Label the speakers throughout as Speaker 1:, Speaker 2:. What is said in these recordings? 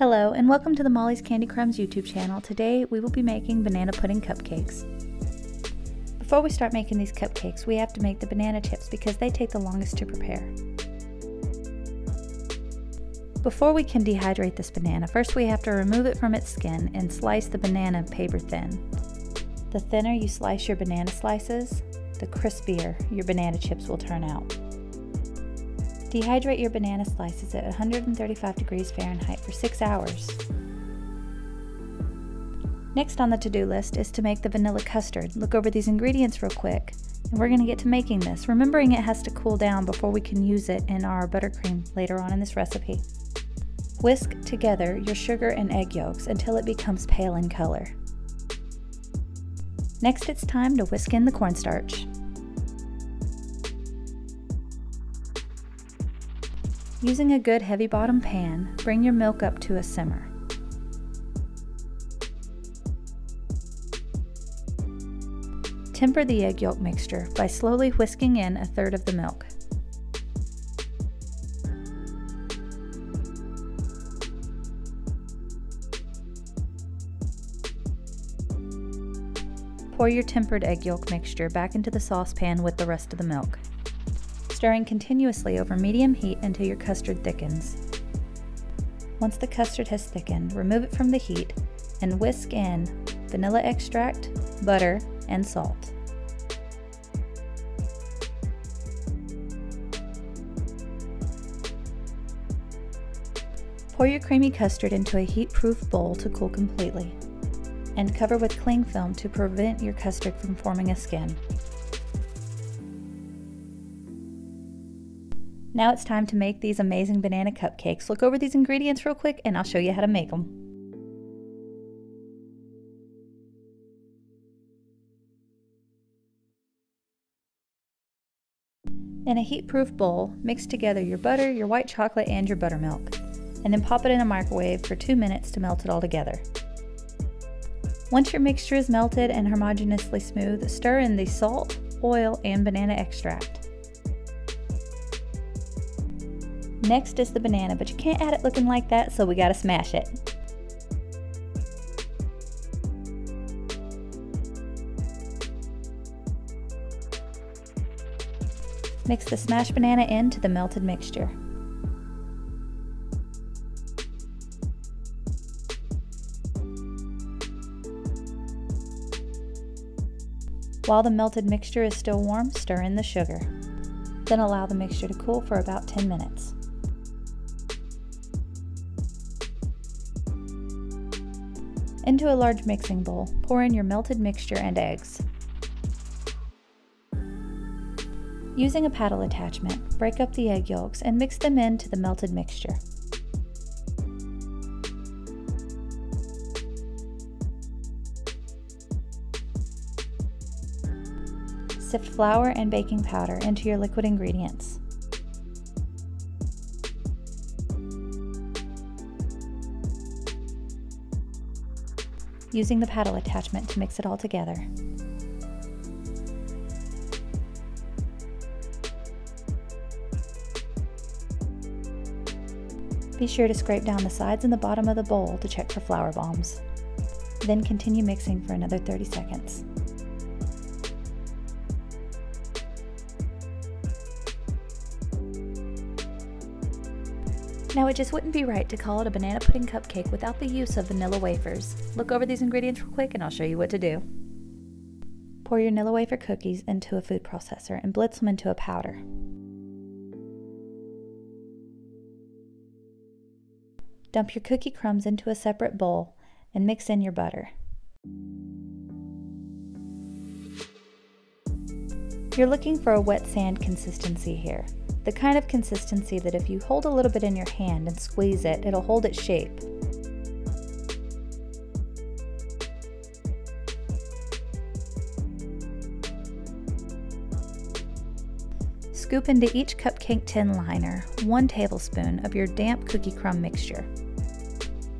Speaker 1: Hello and welcome to the Mali's Candy Crumbs YouTube channel. Today we will be making banana pudding cupcakes. Before we start making these cupcakes, we have to make the banana chips because they take the longest to prepare. Before we can dehydrate this banana, first we have to remove it from its skin and slice the banana paper thin. The thinner you slice your banana slices, the crispier your banana chips will turn out. Dehydrate your banana slices at 135 degrees Fahrenheit for 6 hours. Next on the to-do list is to make the vanilla custard. Look over these ingredients real quick. And we're going to get to making this, remembering it has to cool down before we can use it in our buttercream later on in this recipe. Whisk together your sugar and egg yolks until it becomes pale in color. Next it's time to whisk in the cornstarch. Using a good heavy bottom pan, bring your milk up to a simmer. Temper the egg yolk mixture by slowly whisking in a third of the milk. Pour your tempered egg yolk mixture back into the saucepan with the rest of the milk stirring continuously over medium heat until your custard thickens. Once the custard has thickened, remove it from the heat and whisk in vanilla extract, butter, and salt. Pour your creamy custard into a heat-proof bowl to cool completely, and cover with cling film to prevent your custard from forming a skin. Now it's time to make these amazing banana cupcakes. Look over these ingredients real quick and I'll show you how to make them. In a heat-proof bowl, mix together your butter, your white chocolate, and your buttermilk, and then pop it in a microwave for two minutes to melt it all together. Once your mixture is melted and homogeneously smooth, stir in the salt, oil, and banana extract. Next is the banana, but you can't add it looking like that, so we gotta smash it. Mix the smashed banana into the melted mixture. While the melted mixture is still warm, stir in the sugar. Then allow the mixture to cool for about 10 minutes. Into a large mixing bowl, pour in your melted mixture and eggs. Using a paddle attachment, break up the egg yolks and mix them into the melted mixture. Sift flour and baking powder into your liquid ingredients. Using the paddle attachment to mix it all together. Be sure to scrape down the sides and the bottom of the bowl to check for flour bombs. Then continue mixing for another 30 seconds. Now it just wouldn't be right to call it a banana pudding cupcake without the use of vanilla wafers. Look over these ingredients real quick and I'll show you what to do. Pour your Nilla wafer cookies into a food processor and blitz them into a powder. Dump your cookie crumbs into a separate bowl and mix in your butter. You're looking for a wet sand consistency here. The kind of consistency that if you hold a little bit in your hand and squeeze it, it'll hold its shape. Scoop into each cupcake tin liner 1 tablespoon of your damp cookie crumb mixture.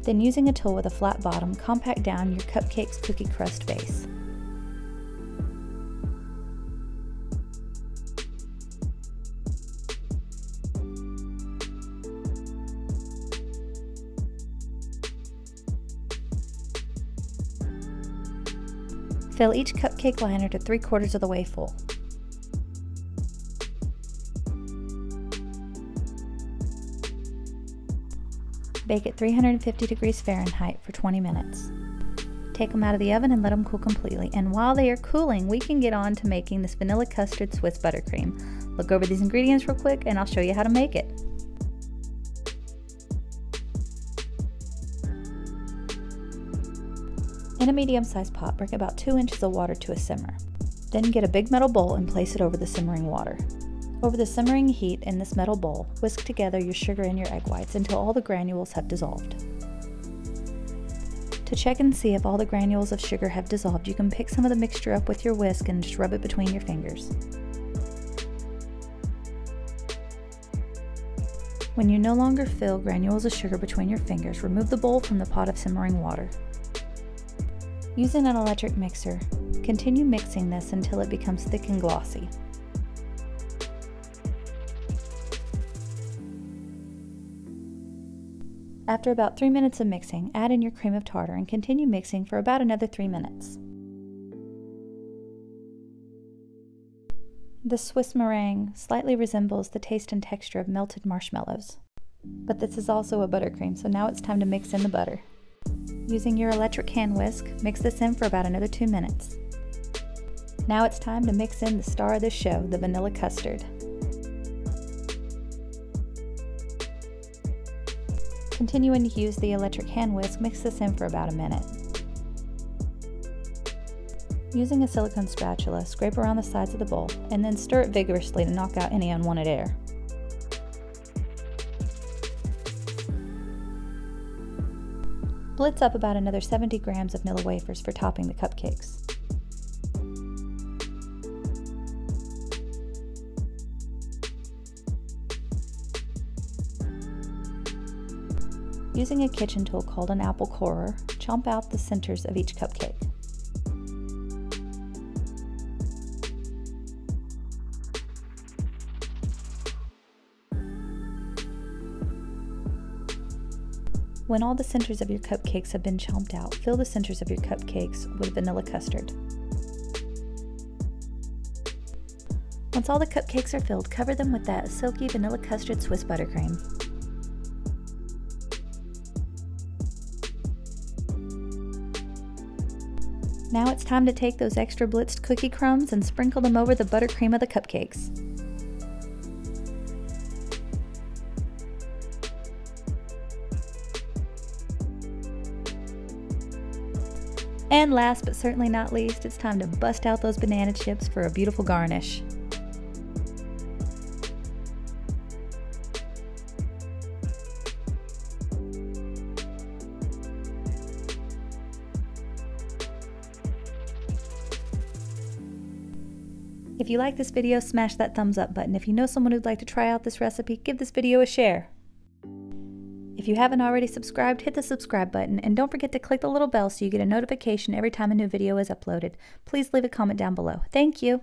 Speaker 1: Then using a tool with a flat bottom, compact down your cupcake's cookie crust base. Fill each cupcake liner to 3 quarters of the way full. Bake at 350 degrees Fahrenheit for 20 minutes. Take them out of the oven and let them cool completely. And while they are cooling, we can get on to making this vanilla custard Swiss buttercream. Look over these ingredients real quick and I'll show you how to make it. In a medium-sized pot, bring about 2 inches of water to a simmer. Then get a big metal bowl and place it over the simmering water. Over the simmering heat in this metal bowl, whisk together your sugar and your egg whites until all the granules have dissolved. To check and see if all the granules of sugar have dissolved, you can pick some of the mixture up with your whisk and just rub it between your fingers. When you no longer feel granules of sugar between your fingers, remove the bowl from the pot of simmering water. Using an electric mixer, continue mixing this until it becomes thick and glossy. After about 3 minutes of mixing, add in your cream of tartar and continue mixing for about another 3 minutes. The Swiss meringue slightly resembles the taste and texture of melted marshmallows. But this is also a buttercream, so now it's time to mix in the butter. Using your electric hand whisk, mix this in for about another 2 minutes. Now it's time to mix in the star of this show, the vanilla custard. Continuing to use the electric hand whisk, mix this in for about a minute. Using a silicone spatula, scrape around the sides of the bowl and then stir it vigorously to knock out any unwanted air. Blitz up about another 70 grams of Nilla wafers for topping the cupcakes. Using a kitchen tool called an apple corer, chomp out the centers of each cupcake. When all the centers of your cupcakes have been chomped out, fill the centers of your cupcakes with vanilla custard. Once all the cupcakes are filled, cover them with that silky vanilla custard Swiss buttercream. Now it's time to take those extra blitzed cookie crumbs and sprinkle them over the buttercream of the cupcakes. And last but certainly not least, it's time to bust out those banana chips for a beautiful garnish. If you like this video, smash that thumbs up button. If you know someone who'd like to try out this recipe, give this video a share. If you haven't already subscribed, hit the subscribe button and don't forget to click the little bell so you get a notification every time a new video is uploaded. Please leave a comment down below. Thank you!